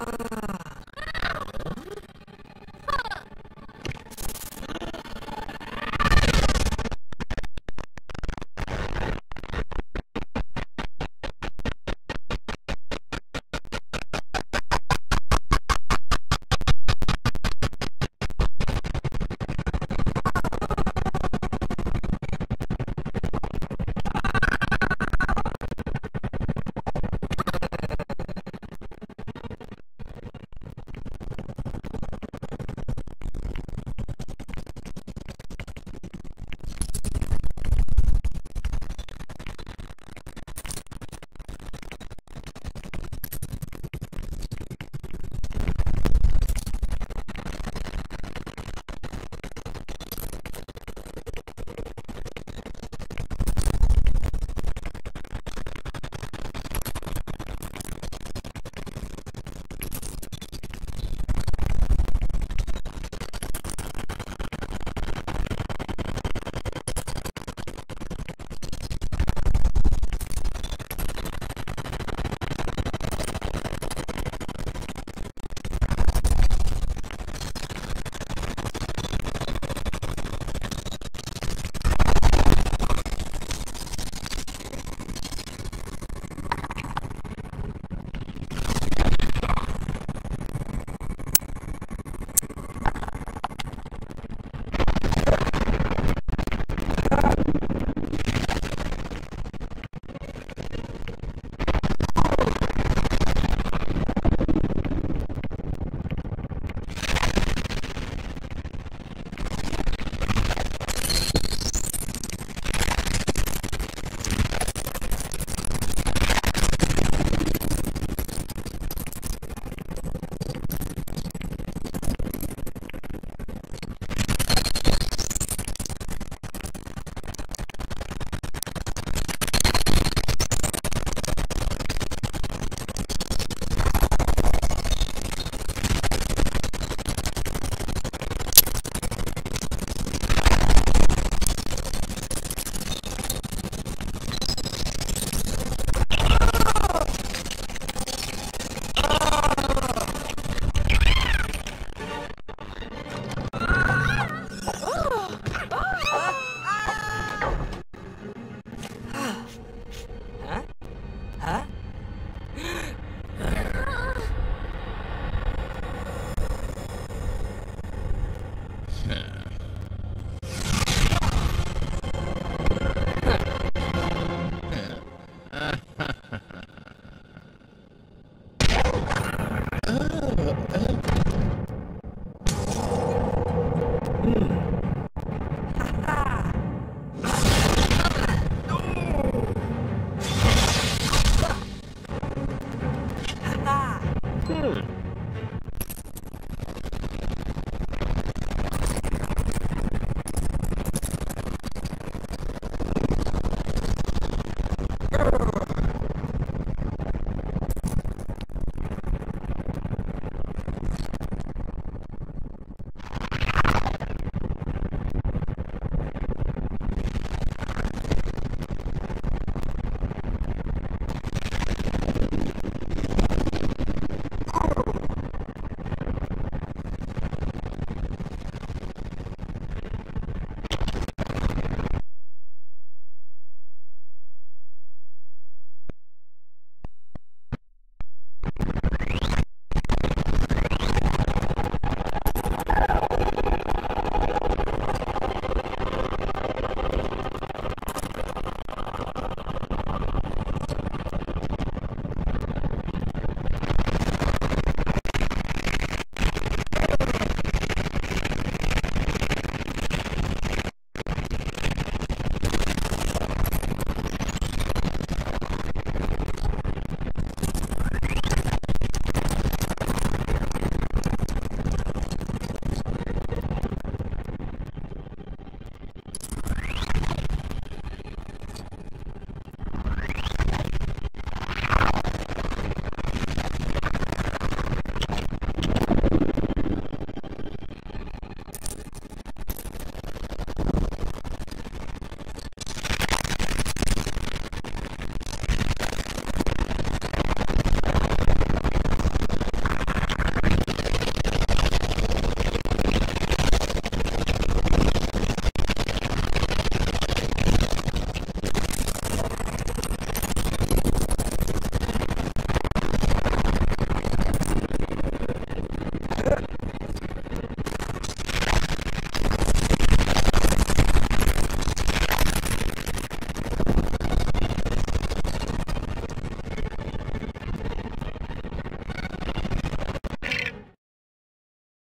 Uh,